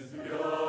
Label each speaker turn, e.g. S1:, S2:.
S1: is yours.